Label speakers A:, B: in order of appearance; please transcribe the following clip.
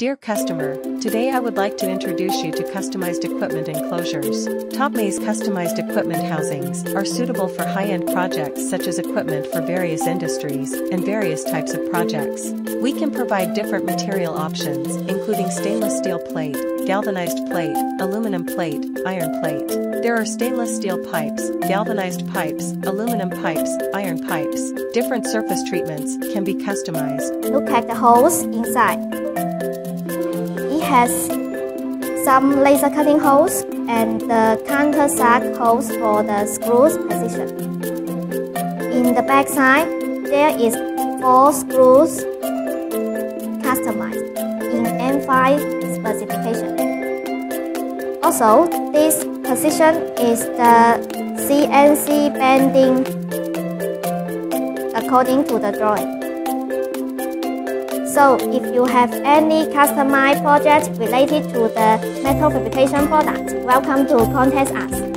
A: Dear customer, today I would like to introduce you to customized equipment enclosures. Topmaze customized equipment housings are suitable for high-end projects such as equipment for various industries and various types of projects. We can provide different material options, including stainless steel plate, galvanized plate, aluminum plate, iron plate. There are stainless steel pipes, galvanized pipes, aluminum pipes, iron pipes. Different surface treatments can be customized.
B: Look at the holes inside has some laser cutting holes and the countersunk holes for the screws position. In the back side, there is four screws customized in M5 specification. Also, this position is the CNC bending according to the drawing. So if you have any customized project related to the metal fabrication product, welcome to contact us.